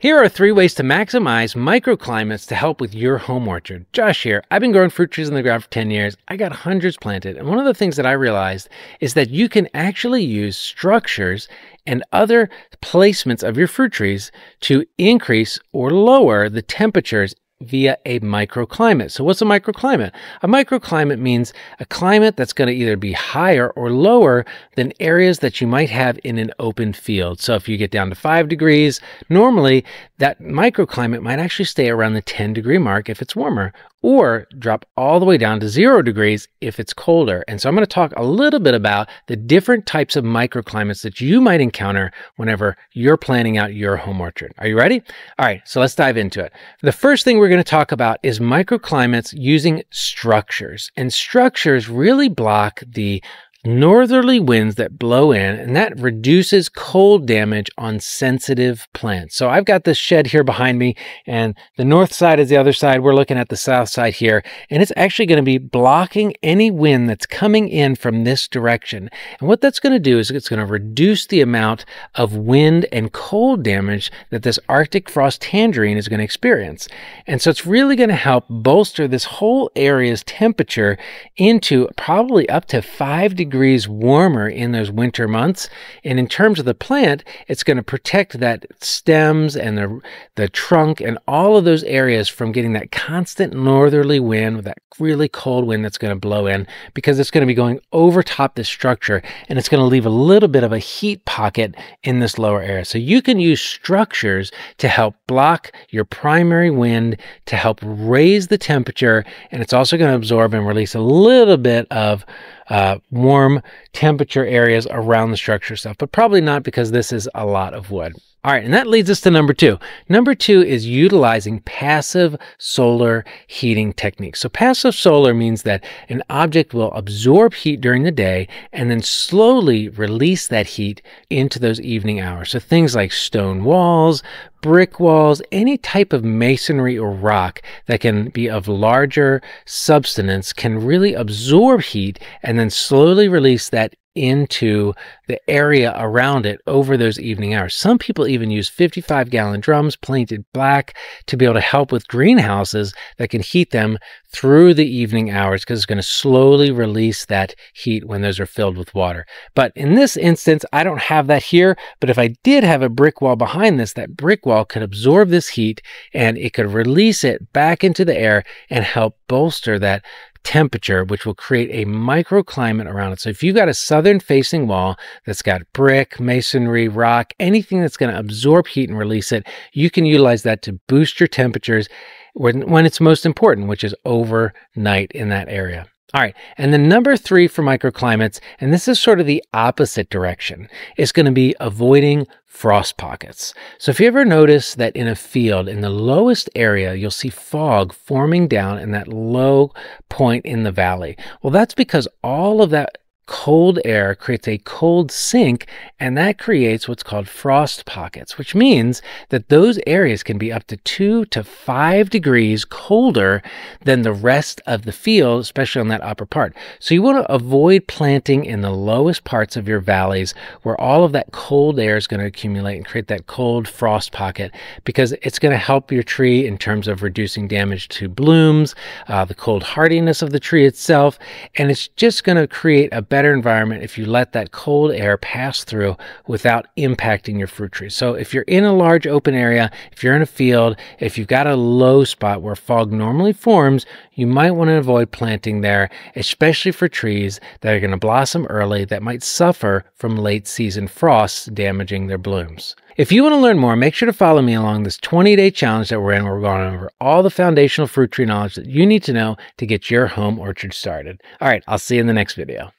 Here are three ways to maximize microclimates to help with your home orchard. Josh here. I've been growing fruit trees in the ground for 10 years. I got hundreds planted. And one of the things that I realized is that you can actually use structures and other placements of your fruit trees to increase or lower the temperatures via a microclimate. So what's a microclimate? A microclimate means a climate that's going to either be higher or lower than areas that you might have in an open field. So if you get down to 5 degrees, normally that microclimate might actually stay around the 10 degree mark if it's warmer or drop all the way down to zero degrees if it's colder. And so I'm going to talk a little bit about the different types of microclimates that you might encounter whenever you're planning out your home orchard. Are you ready? All right, so let's dive into it. The first thing we're going to talk about is microclimates using structures. And structures really block the northerly winds that blow in, and that reduces cold damage on sensitive plants. So I've got this shed here behind me, and the north side is the other side. We're looking at the south side here, and it's actually going to be blocking any wind that's coming in from this direction. And what that's going to do is it's going to reduce the amount of wind and cold damage that this Arctic frost tangerine is going to experience. And so it's really going to help bolster this whole area's temperature into probably up to five degrees degrees warmer in those winter months. And in terms of the plant, it's going to protect that stems and the, the trunk and all of those areas from getting that constant northerly wind that really cold wind that's going to blow in because it's going to be going over top this structure and it's going to leave a little bit of a heat pocket in this lower area. So you can use structures to help block your primary wind to help raise the temperature and it's also going to absorb and release a little bit of uh, warm temperature areas around the structure stuff, but probably not because this is a lot of wood. All right, and that leads us to number two. Number two is utilizing passive solar heating techniques. So passive solar means that an object will absorb heat during the day and then slowly release that heat into those evening hours. So things like stone walls, brick walls, any type of masonry or rock that can be of larger substance can really absorb heat and then slowly release that into the area around it over those evening hours. Some people even use 55 gallon drums painted black to be able to help with greenhouses that can heat them through the evening hours because it's going to slowly release that heat when those are filled with water. But in this instance, I don't have that here. But if I did have a brick wall behind this, that brick wall could absorb this heat and it could release it back into the air and help bolster that temperature, which will create a microclimate around it. So if you've got a southern facing wall that's got brick, masonry, rock, anything that's going to absorb heat and release it, you can utilize that to boost your temperatures when, when it's most important, which is overnight in that area. All right. And the number three for microclimates, and this is sort of the opposite direction, is going to be avoiding frost pockets. So if you ever notice that in a field, in the lowest area, you'll see fog forming down in that low point in the valley. Well, that's because all of that cold air creates a cold sink, and that creates what's called frost pockets, which means that those areas can be up to two to five degrees colder than the rest of the field, especially on that upper part. So you want to avoid planting in the lowest parts of your valleys where all of that cold air is going to accumulate and create that cold frost pocket because it's going to help your tree in terms of reducing damage to blooms, uh, the cold hardiness of the tree itself, and it's just going to create a better better environment if you let that cold air pass through without impacting your fruit trees. So if you're in a large open area, if you're in a field, if you've got a low spot where fog normally forms, you might want to avoid planting there, especially for trees that are going to blossom early that might suffer from late season frosts damaging their blooms. If you want to learn more, make sure to follow me along this 20 day challenge that we're in, where we're going over all the foundational fruit tree knowledge that you need to know to get your home orchard started. All right, I'll see you in the next video.